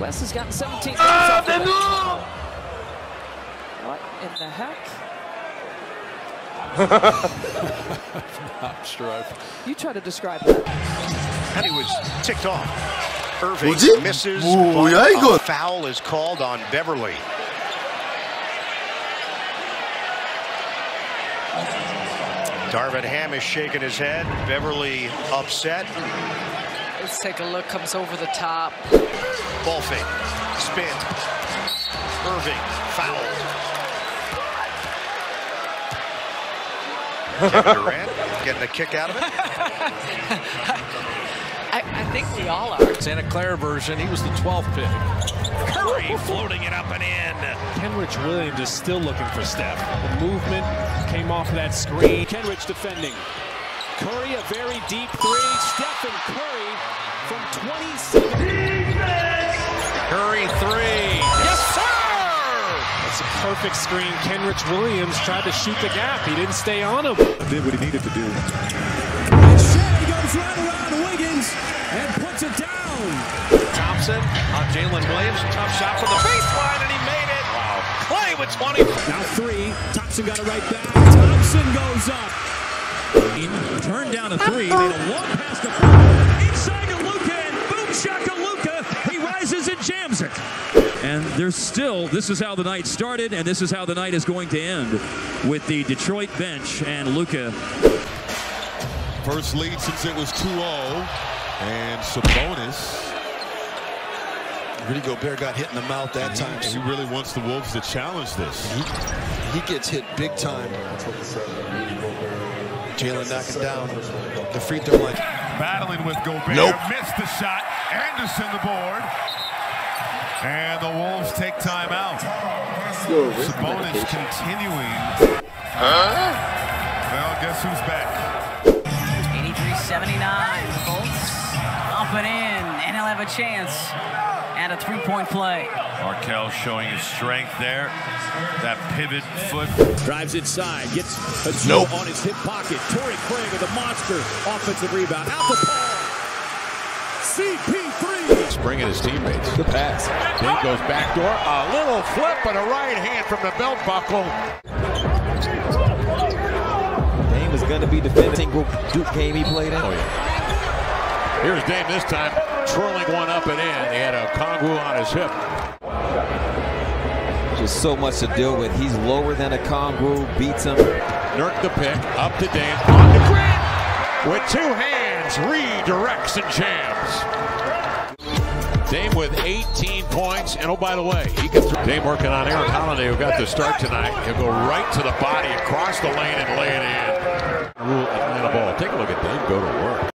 Wes has gotten 17 points off the bench. What in the heck? Not sure. You try to describe that. And he was ticked off. Irving 뭐지? misses. 뭐야, but 이거? A foul is called on Beverly. Darvin Ham is shaking his head. Beverly upset. Let's take a look. Comes over the top. Ball fake. Spin. Irving fouled. Kevin Durant getting a kick out of it. I, I think we all are. Santa Clara version, he was the 12th pick. Curry floating it up and in. Kenrich Williams is still looking for Steph. The movement came off of that screen. Kenrich defending. Curry a very deep three. Stephen Curry from 27. Perfect screen. Kenrich Williams tried to shoot the gap. He didn't stay on him. did what he needed to do. And Shai goes right around Wiggins and puts it down. Thompson on Jalen Williams. Tough shot from the baseline, and he made it. Wow. Clay with 20. Now three. Thompson got it right back. Thompson goes up. He turned down a three. Made a long pass to inside to Luca and boom shaka Luca. He rises and jams it. And there's still, this is how the night started, and this is how the night is going to end with the Detroit bench and Luca First lead since it was 2-0. And Sabonis. Rudy Gobert got hit in the mouth that time. He really wants the Wolves to challenge this. He, he gets hit big time. Jalen knocking down the free throw line. Battling with Gobert. Nope. Missed the shot. Anderson the board. And the Wolves take timeout. Sabonis continuing. Well, guess who's back? 83-79. Colts up and in, and he'll have a chance at a three-point play. Markelle showing his strength there. That pivot foot. drives inside, gets a Nope. on his hip pocket. Torrey Craig with a monster offensive rebound. Out the ball. CP3. Springing his teammates. The pass. Dame goes back door. A little flip and a right hand from the belt buckle. Dame is going to be defending single Duke game he played in. Oh, yeah. Here's Dame this time, twirling one up and in. He had Okongwu on his hip. Just so much to deal with. He's lower than Okongwu, beats him. Nurk the pick, up to Dame, on the Grant. With two hands, redirects and jams. Dame with 18 points, and oh, by the way, he can. throw. Dame working on Aaron Holiday, who got the start tonight. He'll go right to the body, across the lane, and lay it in. Rule Atlanta ball. Take a look at Dame go to work.